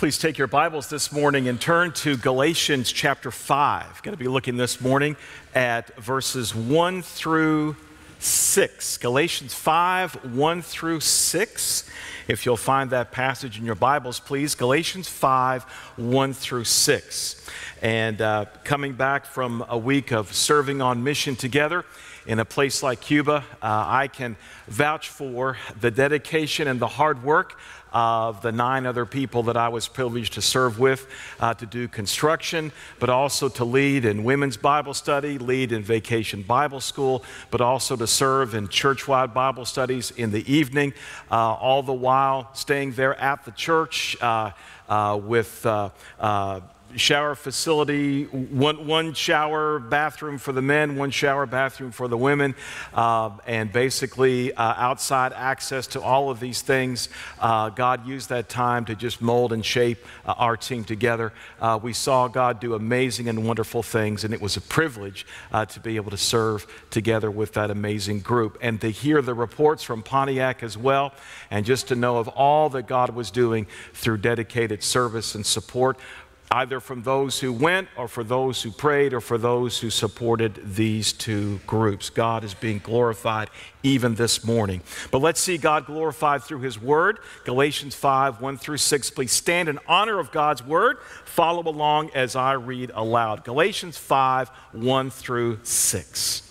Please take your Bibles this morning and turn to Galatians chapter 5. Going to be looking this morning at verses 1 through 6. Galatians 5, 1 through 6. If you'll find that passage in your Bibles, please. Galatians 5, 1 through 6. And uh, coming back from a week of serving on mission together, in a place like Cuba, uh, I can vouch for the dedication and the hard work of the nine other people that I was privileged to serve with uh, to do construction, but also to lead in women's Bible study, lead in vacation Bible school, but also to serve in church wide Bible studies in the evening, uh, all the while staying there at the church uh, uh with uh, uh, shower facility, one, one shower bathroom for the men, one shower bathroom for the women, uh, and basically uh, outside access to all of these things. Uh, God used that time to just mold and shape uh, our team together. Uh, we saw God do amazing and wonderful things, and it was a privilege to be able to serve together with that amazing group and to hear the reports from Pontiac as well, and just to know of all that God was doing through dedicated service and support either from those who went or for those who prayed or for those who supported these two groups. God is being glorified even this morning. But let's see God glorified through His Word. Galatians 5 1 through 6. Please stand in honor of God's Word. Follow along as I read aloud. Galatians 5 1 through 6.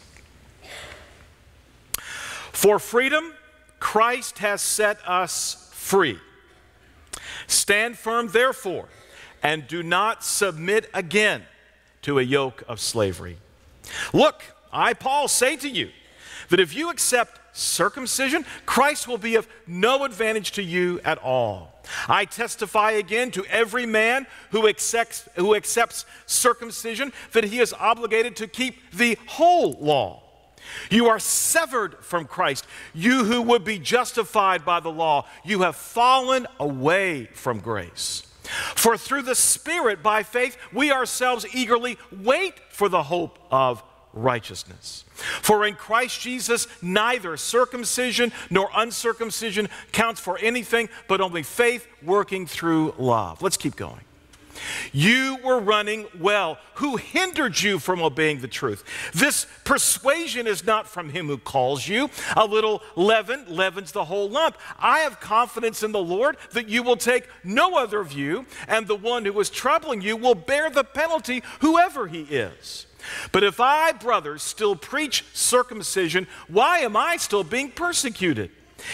For freedom, Christ has set us free. Stand firm, therefore and do not submit again to a yoke of slavery. Look, I, Paul, say to you that if you accept circumcision, Christ will be of no advantage to you at all. I testify again to every man who accepts, who accepts circumcision that he is obligated to keep the whole law. You are severed from Christ. You who would be justified by the law, you have fallen away from grace. For through the Spirit, by faith, we ourselves eagerly wait for the hope of righteousness. For in Christ Jesus, neither circumcision nor uncircumcision counts for anything, but only faith working through love. Let's keep going. You were running well. Who hindered you from obeying the truth? This persuasion is not from him who calls you. A little leaven leavens the whole lump. I have confidence in the Lord that you will take no other view, and the one who is troubling you will bear the penalty, whoever he is. But if I, brothers, still preach circumcision, why am I still being persecuted?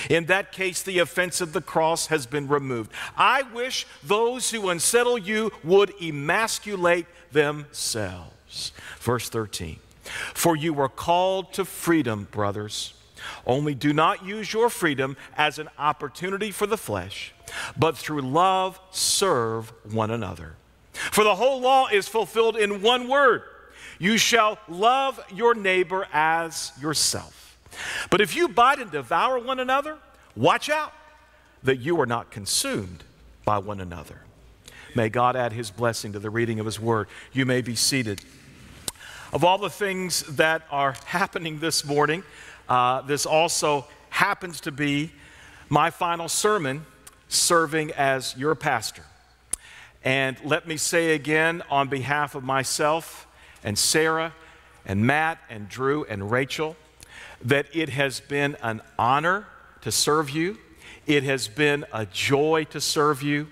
In that case, the offense of the cross has been removed. I wish those who unsettle you would emasculate themselves. Verse 13 For you were called to freedom, brothers. Only do not use your freedom as an opportunity for the flesh, but through love serve one another. For the whole law is fulfilled in one word you shall love your neighbor as yourself. But if you bite and devour one another, watch out that you are not consumed by one another. May God add his blessing to the reading of his word. You may be seated. Of all the things that are happening this morning, uh, this also happens to be my final sermon serving as your pastor. And let me say again, on behalf of myself and Sarah and Matt and Drew and Rachel, that it has been an honor to serve you. It has been a joy to serve you.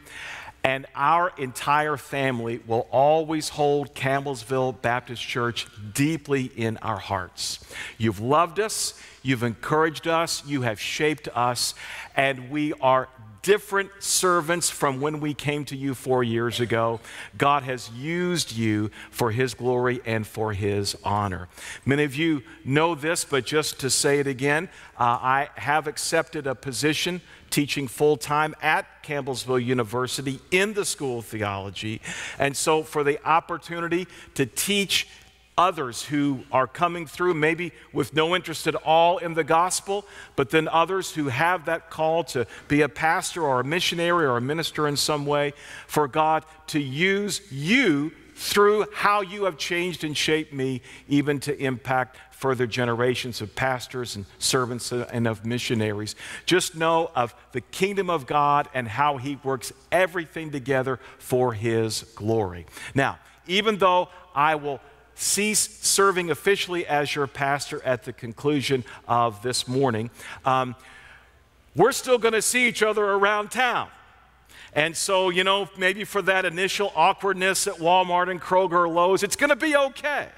And our entire family will always hold Campbellsville Baptist Church deeply in our hearts. You've loved us, you've encouraged us, you have shaped us, and we are different servants from when we came to you four years ago. God has used you for His glory and for His honor. Many of you know this, but just to say it again, uh, I have accepted a position teaching full time at Campbellsville University in the School of Theology. And so, for the opportunity to teach others who are coming through, maybe with no interest at all in the gospel, but then others who have that call to be a pastor or a missionary or a minister in some way, for God to use you through how you have changed and shaped me, even to impact further generations of pastors and servants and of missionaries. Just know of the kingdom of God and how He works everything together for His glory. Now, even though I will cease serving officially as your pastor at the conclusion of this morning, um, we're still going to see each other around town. And so, you know, maybe for that initial awkwardness at Walmart and Kroger or Lowe's, it's going to be okay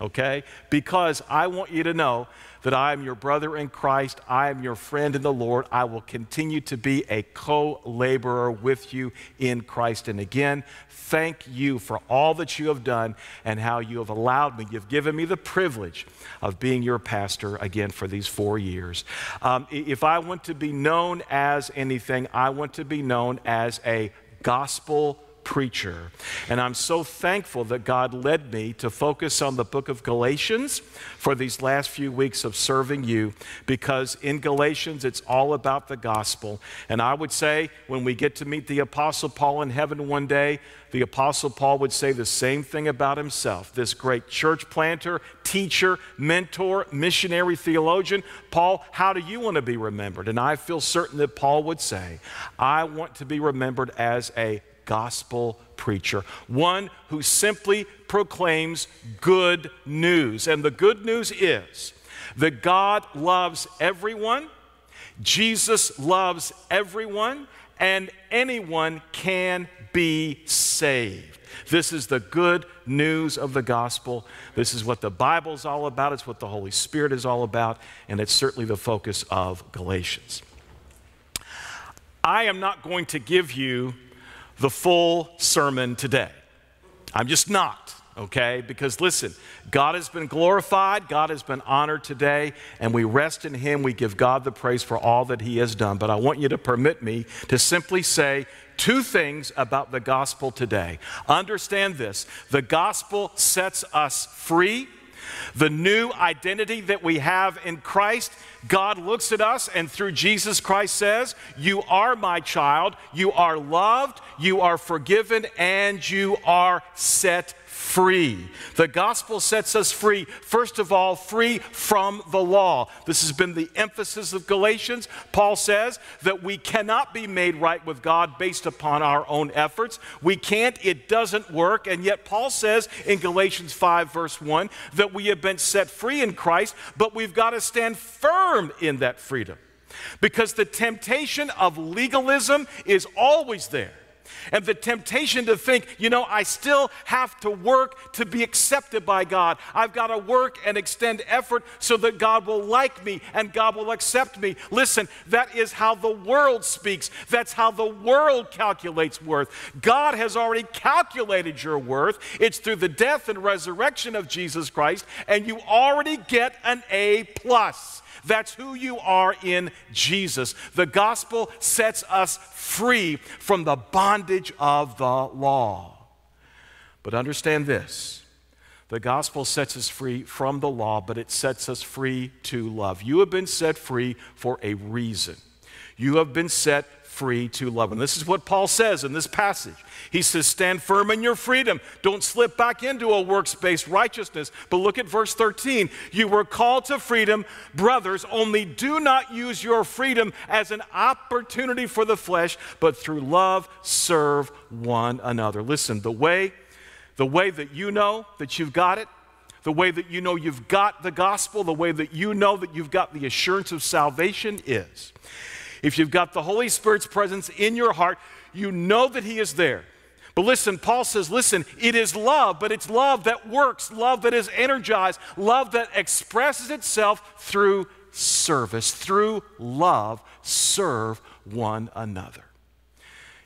okay? Because I want you to know that I am your brother in Christ. I am your friend in the Lord. I will continue to be a co laborer with you in Christ. And again, thank you for all that you have done and how you have allowed me. You've given me the privilege of being your pastor again for these four years. Um, if I want to be known as anything, I want to be known as a gospel preacher. And I'm so thankful that God led me to focus on the book of Galatians for these last few weeks of serving you because in Galatians it's all about the gospel. And I would say when we get to meet the Apostle Paul in heaven one day, the Apostle Paul would say the same thing about himself. This great church planter, teacher, mentor, missionary, theologian. Paul, how do you want to be remembered? And I feel certain that Paul would say, I want to be remembered as a gospel preacher, one who simply proclaims good news. And the good news is that God loves everyone, Jesus loves everyone, and anyone can be saved. This is the good news of the gospel. This is what the Bible's all about. It's what the Holy Spirit is all about. And it's certainly the focus of Galatians. I am not going to give you the full sermon today. I'm just not, okay? Because listen, God has been glorified, God has been honored today, and we rest in Him. We give God the praise for all that He has done. But I want you to permit me to simply say two things about the gospel today. Understand this the gospel sets us free the new identity that we have in Christ, God looks at us and through Jesus Christ says, You are my child, you are loved, you are forgiven, and you are set free. The gospel sets us free, first of all, free from the law. This has been the emphasis of Galatians. Paul says that we cannot be made right with God based upon our own efforts. We can't, it doesn't work. And yet, Paul says in Galatians 5, verse 1, that we have been set free in Christ, but we've got to stand firm in that freedom. Because the temptation of legalism is always there. And the temptation to think, you know, I still have to work to be accepted by God. I've got to work and extend effort so that God will like me and God will accept me. Listen, that is how the world speaks. That's how the world calculates worth. God has already calculated your worth. It's through the death and resurrection of Jesus Christ, and you already get an A plus. That's who you are in Jesus. The gospel sets us free from the bondage of the law. But understand this the gospel sets us free from the law, but it sets us free to love. You have been set free for a reason. You have been set free to love. And this is what Paul says in this passage. He says, Stand firm in your freedom. Don't slip back into a works based righteousness. But look at verse 13. You were called to freedom, brothers, only do not use your freedom as an opportunity for the flesh, but through love serve one another. Listen, the way, the way that you know that you've got it, the way that you know you've got the gospel, the way that you know that you've got the assurance of salvation is if you've got the Holy Spirit's presence in your heart, you know that He is there. But listen, Paul says, listen, it is love, but it's love that works, love that is energized, love that expresses itself through service, through love, serve one another.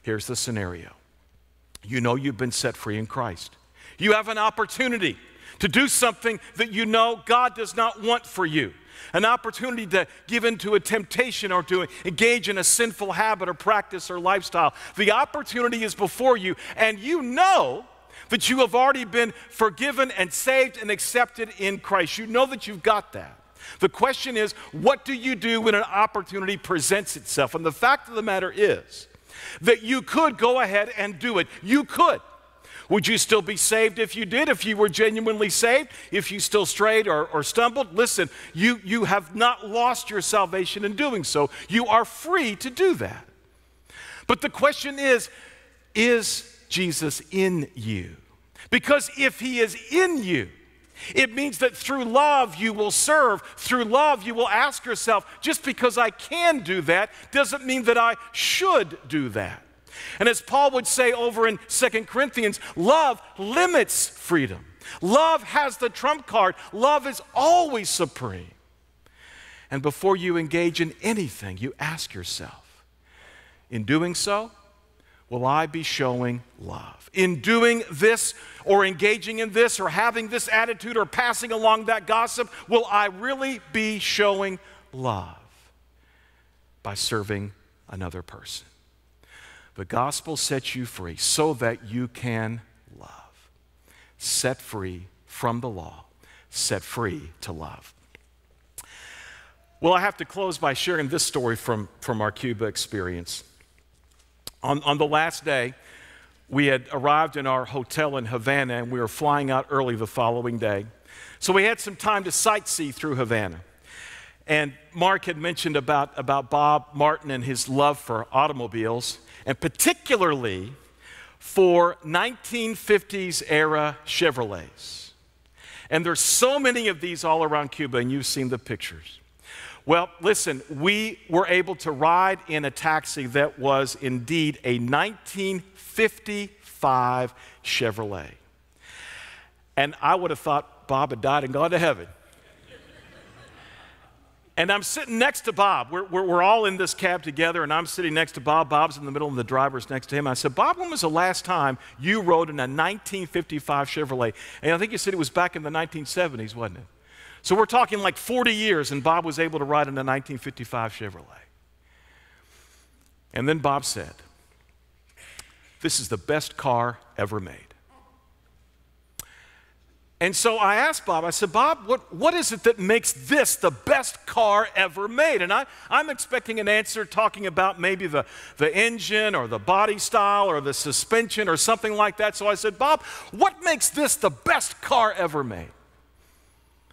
Here's the scenario you know you've been set free in Christ, you have an opportunity to do something that you know God does not want for you an opportunity to give in to a temptation or to engage in a sinful habit or practice or lifestyle. The opportunity is before you, and you know that you have already been forgiven and saved and accepted in Christ. You know that you've got that. The question is, what do you do when an opportunity presents itself? And the fact of the matter is that you could go ahead and do it. You could. Would you still be saved if you did, if you were genuinely saved, if you still strayed or, or stumbled? Listen, you, you have not lost your salvation in doing so. You are free to do that. But the question is is Jesus in you? Because if he is in you, it means that through love you will serve. Through love you will ask yourself, just because I can do that doesn't mean that I should do that. And as Paul would say over in Second Corinthians, love limits freedom. Love has the trump card. Love is always supreme. And before you engage in anything, you ask yourself, in doing so, will I be showing love? In doing this or engaging in this or having this attitude or passing along that gossip, will I really be showing love by serving another person? The gospel sets you free so that you can love. Set free from the law, set free to love. Well, I have to close by sharing this story from, from our Cuba experience. On, on the last day, we had arrived in our hotel in Havana and we were flying out early the following day. So we had some time to sightsee through Havana. And Mark had mentioned about, about Bob Martin and his love for automobiles and particularly for 1950s era Chevrolets. And there's so many of these all around Cuba, and you've seen the pictures. Well, listen, we were able to ride in a taxi that was indeed a 1955 Chevrolet. And I would have thought Bob had died and gone to heaven. And I'm sitting next to Bob. We're, we're, we're, all in this cab together, and I'm sitting next to Bob. Bob's in the middle, and the driver's next to him. I said, Bob, when was the last time you rode in a 1955 Chevrolet? And I think you said it was back in the 1970s, wasn't it? So we're talking like 40 years, and Bob was able to ride in a 1955 Chevrolet. And then Bob said, This is the best car ever made. And so I asked Bob, I said, Bob, what, what is it that makes this the best car ever made? And I, I'm expecting an answer talking about maybe the, the engine or the body style or the suspension or something like that. So I said, Bob, what makes this the best car ever made?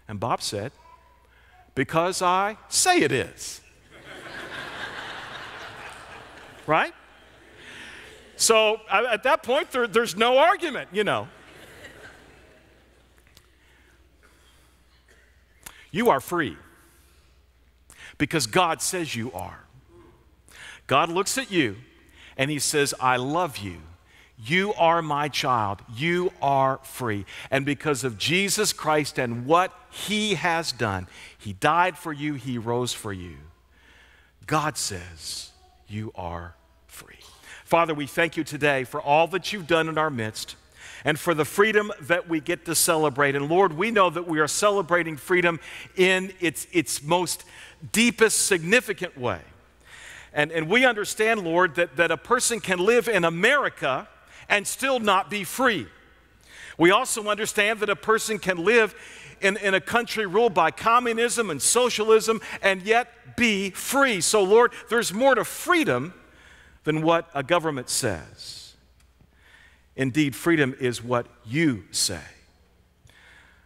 And Bob said, Because I say it is. right? So at that point, there, there's no argument, you know. You are free because God says you are. God looks at you and He says, I love you. You are my child. You are free. And because of Jesus Christ and what He has done, He died for you, He rose for you. God says, You are free. Father, we thank you today for all that you've done in our midst and for the freedom that we get to celebrate. And Lord, we know that we are celebrating freedom in its, its most deepest, significant way. And, and we understand, Lord, that, that a person can live in America and still not be free. We also understand that a person can live in, in a country ruled by communism and socialism and yet be free. So, Lord, there's more to freedom than what a government says. Indeed, freedom is what you say.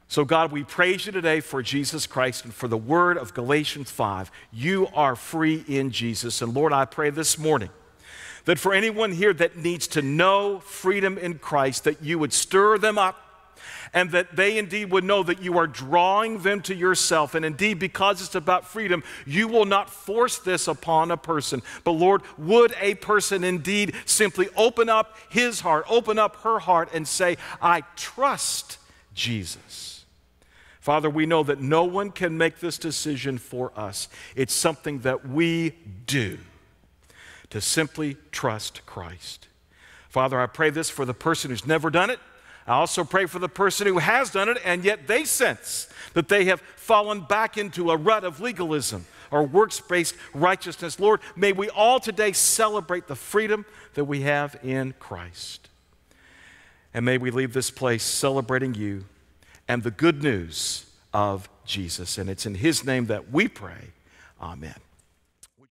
So, God, we praise you today for Jesus Christ and for the word of Galatians 5. You are free in Jesus. And Lord, I pray this morning that for anyone here that needs to know freedom in Christ, that you would stir them up and that they indeed would know that you are drawing them to yourself. And indeed, because it's about freedom, you will not force this upon a person. But Lord, would a person indeed simply open up his heart, open up her heart, and say, I trust Jesus? Father, we know that no one can make this decision for us. It's something that we do to simply trust Christ. Father, I pray this for the person who's never done it. I also pray for the person who has done it and yet they sense that they have fallen back into a rut of legalism or works based righteousness. Lord, may we all today celebrate the freedom that we have in Christ. And may we leave this place celebrating you and the good news of Jesus. And it's in His name that we pray. Amen.